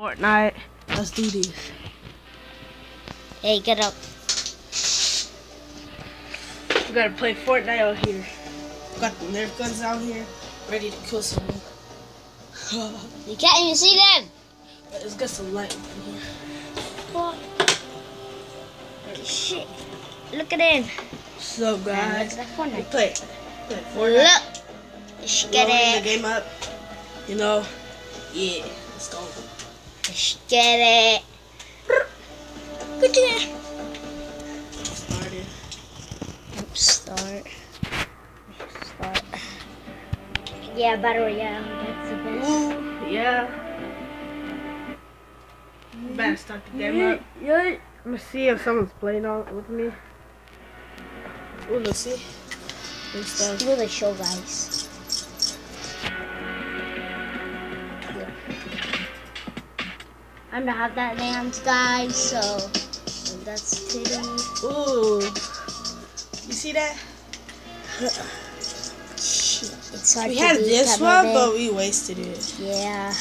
Fortnite. Let's do this. Hey, get up. We gotta play Fortnite out here. Got the Nerf guns out here, ready to kill someone. You can't even see them. Let's get some light in here. What? Shit. Look at them. So Man, guys, look at that we Fortnite. play, play Fortnite. Look. Let's get it. the game up. You know, yeah. Let's go. Let's get it. Good job. Started. Start. Start. Yeah, battle royale. That's the best. Ooh, yeah. Better start the game up. Yeah. Let me see if someone's playing on with me. Ooh, let's see. Let's start. Do the show, guys. I'm gonna have that dance, guys. So that's titty. Ooh. You see that? It's hard We had this one, movie. but we wasted it. Yeah,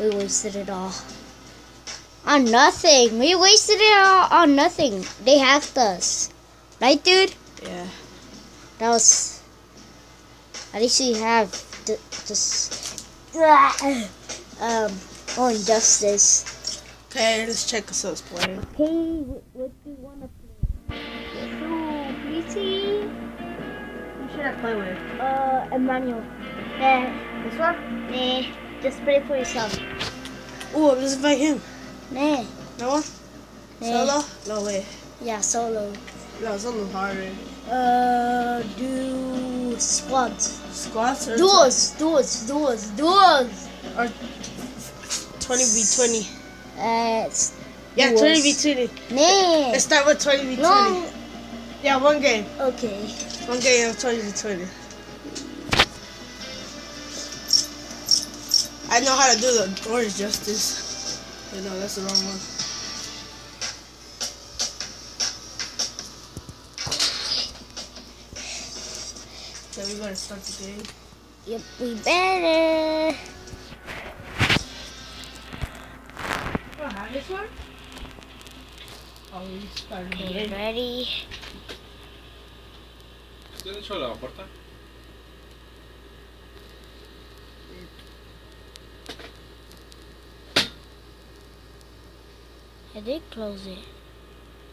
we wasted it all. On nothing. We wasted it all on nothing. They hacked us. Right, dude? Yeah. That was. At least we have d- just. Um, Oh, or Injustice. Okay, let's check us out, player. Hey, what, do you wanna play? So pretty. Who should I play with? Uh, Emmanuel. Nah. This one? Nah. Just play for yourself. Oh, let's invite him. Nah. No one? Nah. Solo? No way. Yeah, solo. No, solo harder. Uh, do squads. Squads? Duos, duos, duos, duos. Or 20 v 20. Uh, yeah, 20 v 20. Let's start with 20 v 20. Yeah, one game. Okay. One game of 20 v 20. I know how to do the orange justice. You no, that's the wrong one. So we're gonna start the game. Yep, we better. Have this one? Oh, we started the Okay, game. ready? ¿Tienes hecho la puerta? I did close it.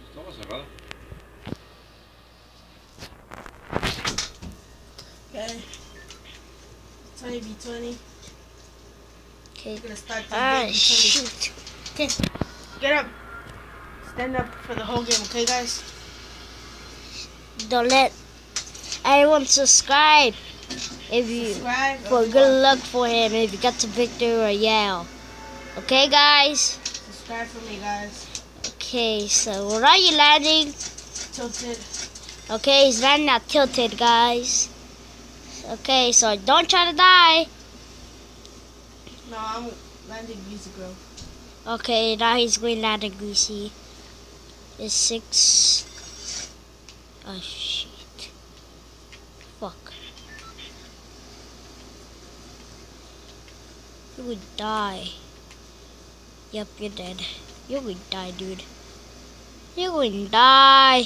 Estaba cerrada. Okay. 20v20. Okay. We're gonna start the Ah, game. 20. shoot. Okay. Get up. Stand up for the whole game, okay, guys? Don't let everyone subscribe. If you Subscribe. for good luck for him if you got to victory royale. Okay, guys. Subscribe for me, guys. Okay, so where are you landing? Tilted. Okay, he's landing at tilted, guys. Okay, so don't try to die. No, I'm landing Grove. Okay, now he's going down to greasy. It's six. Oh shit. Fuck. You would die. Yep, you're dead. You would die, dude. You're going to die.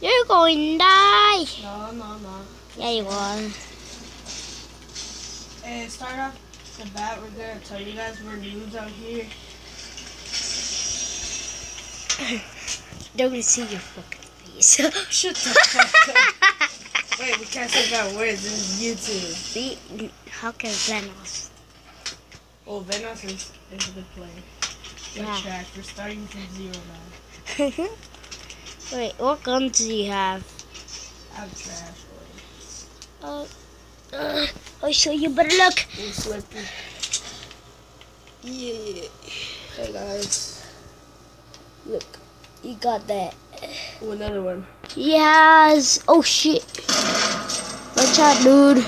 You're going to die. No, no, no. Yeah, you are. And start off the bat, we're gonna tell you guys we're noobs out here. They're gonna see your fucking face. Shut the fuck up. Wait, we can't say bad words. This is YouTube. how can Venos? Oh, Venos is, is a good. We're Yeah. trash. We're starting from zero now. Wait, what guns do you have? I'm trash. boy. Oh, uh, I'll show you better look. Yeah. Hey guys. Look, you got that. Ooh, another one. Yes. Oh shit. Watch out, dude.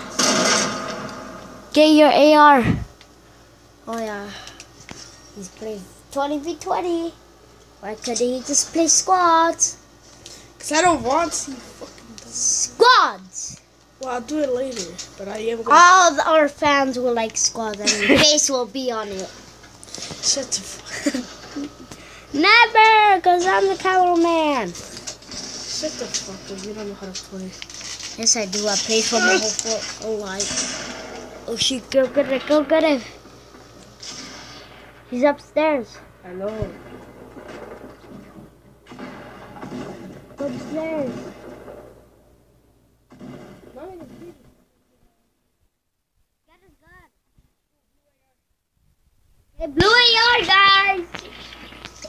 Get your AR. Oh yeah. He's playing 20v20. Why couldn't he just play squads? Cause I don't want to. Fucking dumb. Squads. Well, I'll do it later. But I am gonna. All our fans will like squads and your face will be on it. Shut the fuck. Never, cause I'm the cameraman. Shut the fuck up. You don't know how to play. Yes, I do. I played for my whole life. Oh shit, go get it, go get it. He's upstairs. I know. Upstairs. Hey, blue AR, guys!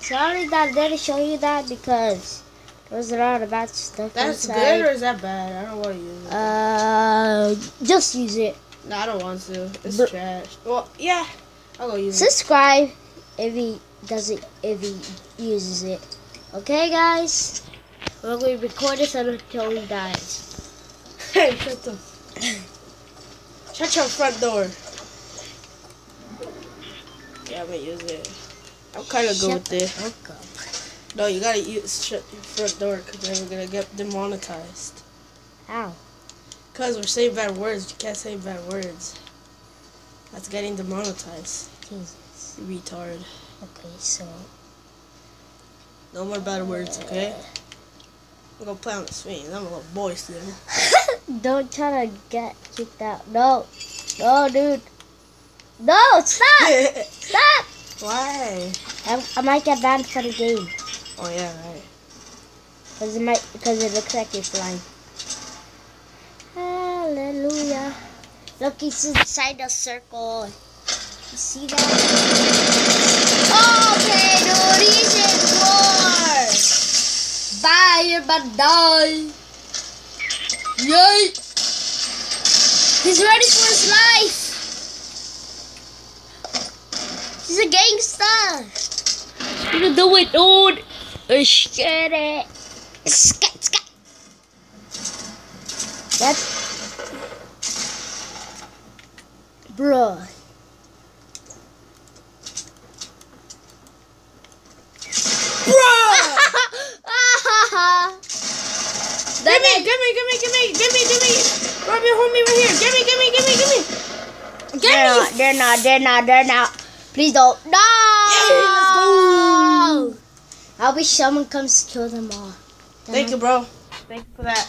Sorry that I didn't show you that because there was a lot of bad stuff That's inside. good or is that bad? I don't want to use it. Uh, just use it. no, I don't want to. It's But- trash. Well, yeah. I'll go use it. Subscribe if he does it, if he uses it. Okay, guys? We're going to record this until he dies. Hey, shut the. Shut your front door. Yeah, I'm gonna use it. I'm kind of good Shut with this. No, you gotta use shut your front door because then we're gonna get demonetized. How? Cause we're saying bad words. You can't say bad words. That's getting demonetized. Jesus. You retard. Okay, so. No more bad words, okay? I'm gonna play on the swing. I'm a little boy still. Don't try to get kicked out. No. No, dude. No, stop! Stop! Why? I, I might get banned for the game. Oh yeah, right. Because it might, because it looks like you're flying. Hallelujah. Look, he's inside the circle. You see that? Oh, okay, dude, he's in war. Bye, you're about to die. Yay! He's ready for his life. He's a gangster. You do it, dude. Let's get it. Scat, scat. That's. Bruh. Give me, give me, give me, give me, give me, give me. Grab your homie right here. Give me, give me, give me, give me. Give They're me. not, they're not, they're not, they're not. Please don't. No! let's go. I wish someone comes to kill them all. Thank you, bro. Thank you for that.